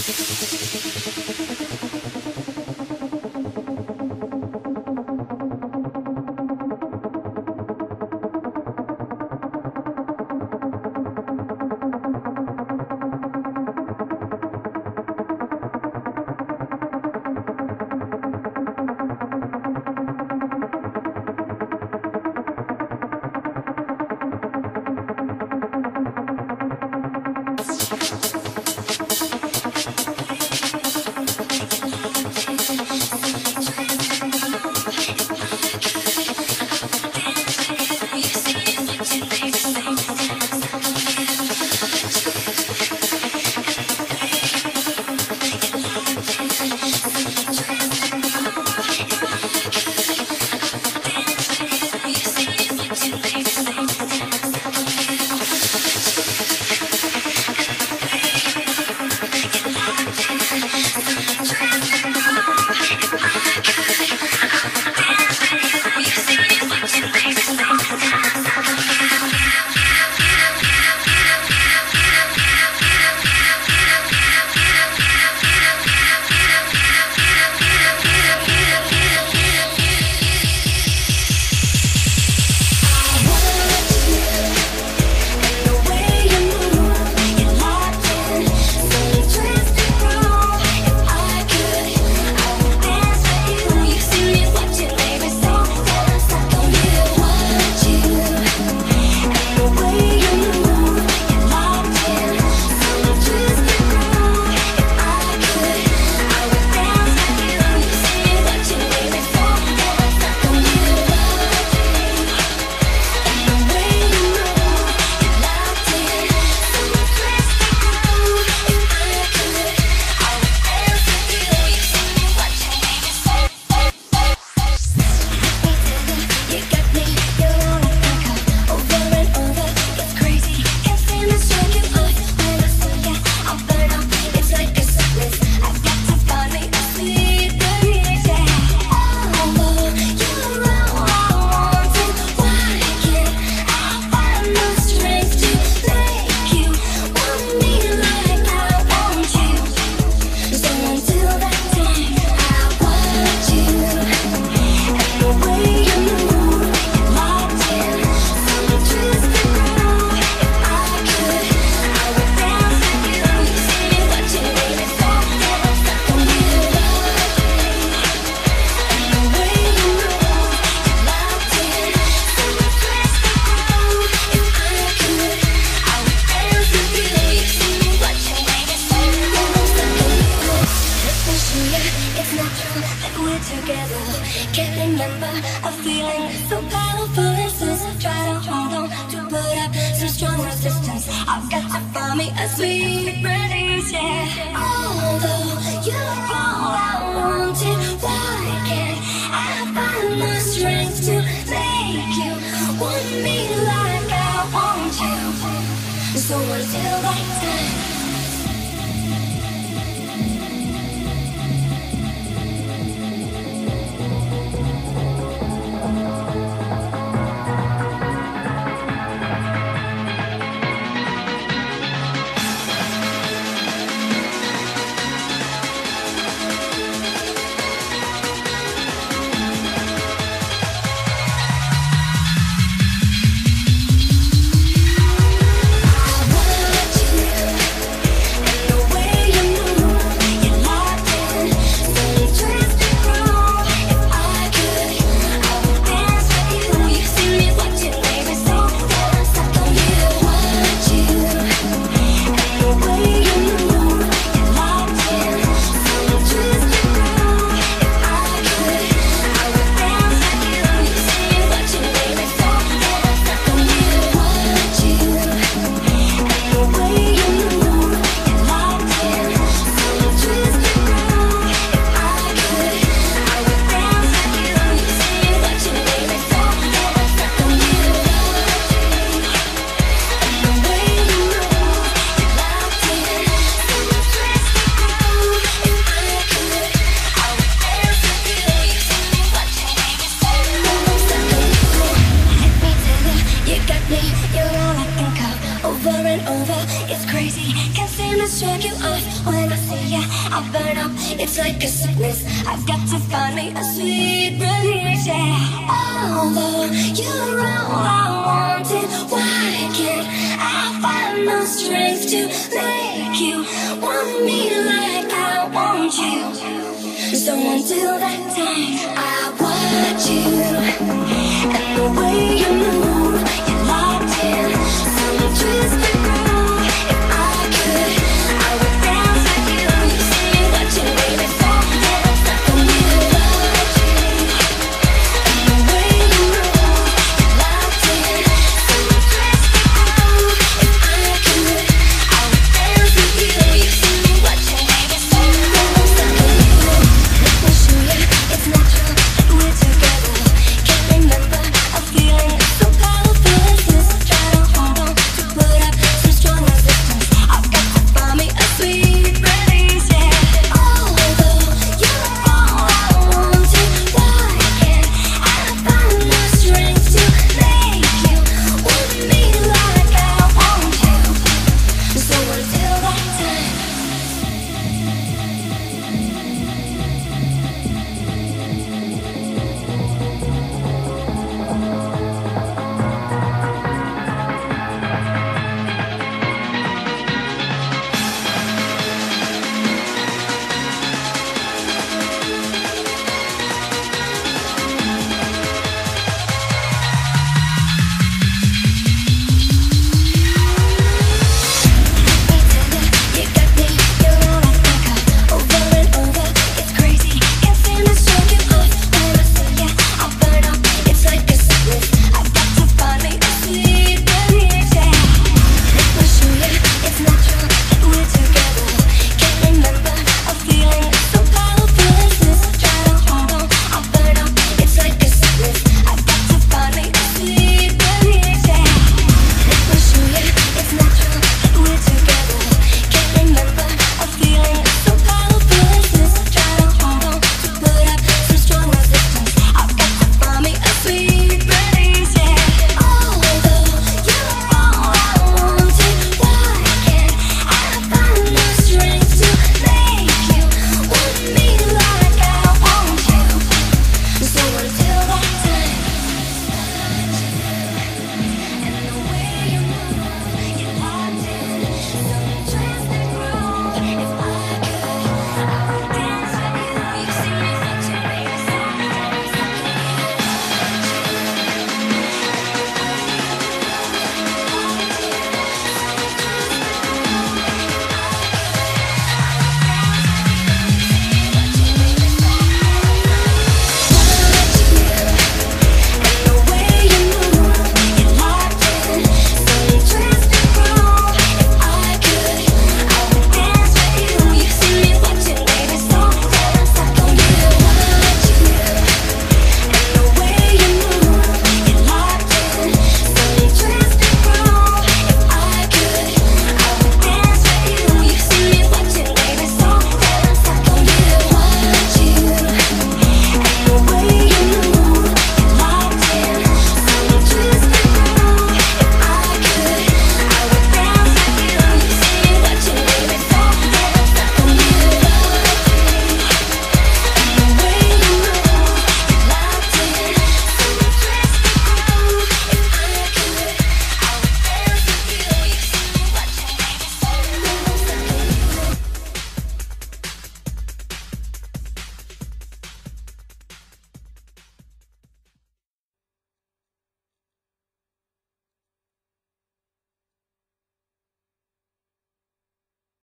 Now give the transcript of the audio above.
ハハハハ! strong resistance. I've got to find me a sweet release, yeah. Although you're all I wanted, why can't I find the strength to make you want me like I want you? So until that time. over. It's crazy, can't seem to shake you off. When I see ya, I burn up. It's like a sickness. I've got to find me a sweet release. Yeah. Although you're all I wanted, why can't I find the strength to make you want me like I want you? So until that time, I watch you and the way you move. you're Just